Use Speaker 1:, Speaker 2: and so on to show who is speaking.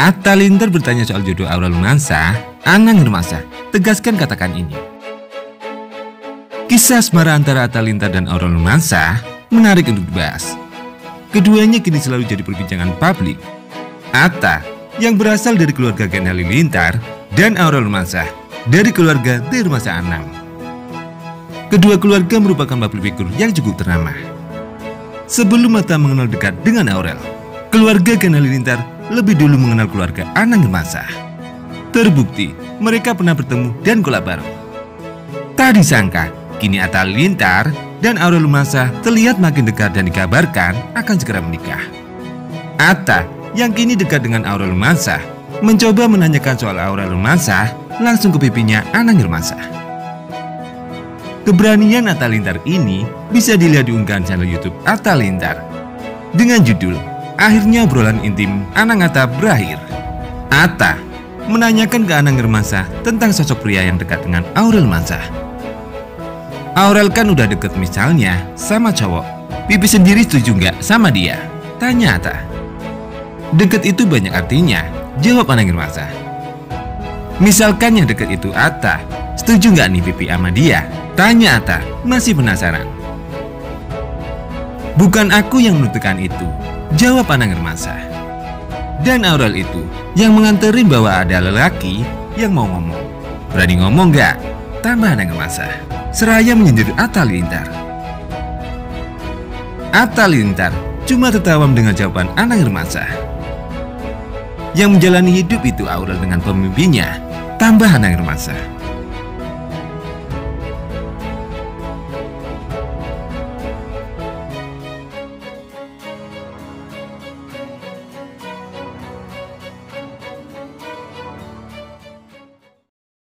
Speaker 1: Atta Lintar bertanya soal jodoh Aurel Numansa, Anang Hermansyah tegaskan katakan ini. Kisah asmara antara Atta Lintar dan Aurel Numansa menarik untuk dibahas. Keduanya kini selalu jadi perbincangan publik. Atta yang berasal dari keluarga Gen Halilintar dan Aurel Numansa dari keluarga Dermasa Anang. Kedua keluarga merupakan public figure yang cukup ternama. Sebelum Atta mengenal dekat dengan Aurel, keluarga Gen Halilintar lebih dulu mengenal keluarga Anang Hermansyah. Terbukti, mereka pernah bertemu dan kolab bareng. Tak disangka, kini Atta Lintar dan Aurel Lumasa terlihat makin dekat dan dikabarkan akan segera menikah. Atta yang kini dekat dengan Aurel Lumasa mencoba menanyakan soal Aurel Lumasa langsung ke pipinya Anang Hermansyah. Keberanian Atta Lintar ini bisa dilihat di unggahan channel YouTube Atta Lintar dengan judul Akhirnya obrolan intim Anang Atta berakhir. Atta menanyakan ke Anang Hermansyah tentang sosok pria yang dekat dengan Aurel Mansyah. Aurel kan udah deket misalnya sama cowok. Pipi sendiri setuju nggak sama dia? Tanya Atta. Deket itu banyak artinya, jawab Anang Hermansyah. Misalkan yang deket itu Atta, setuju nggak nih Pipi sama dia? Tanya Atta, masih penasaran. Bukan aku yang menentukan itu, jawab Anang Hermansyah. Dan Aurel itu yang menganterin bahwa ada lelaki yang mau ngomong. Berani ngomong nggak? Tambah Anang Hermansyah. Seraya menyindir Atta Lintar. Cuma tertawa dengan jawaban Anang Hermansyah. Yang menjalani hidup itu Aurel dengan pemimpinnya, tambah Anang Hermansyah.